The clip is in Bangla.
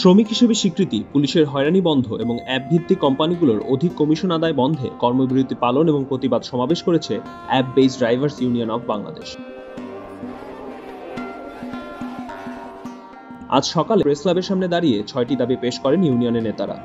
শ্রমিক হিসেবে স্বীকৃতি, পুলিশের হয়রানি বন্ধ এবং অ্যাপ ভিত্তিক কোম্পানিগুলোর অধিক কমিশন আদায় বন্ধে কর্মবিরতি পালন এবং প্রতিবাদ সমাবেশ করেছে app base drivers union of Bangladesh আজ সকালে প্রেস ক্লাবের সামনে দাঁড়িয়ে ছয়টি দাবি পেশ করেন ইউনিয়নের নেতারা।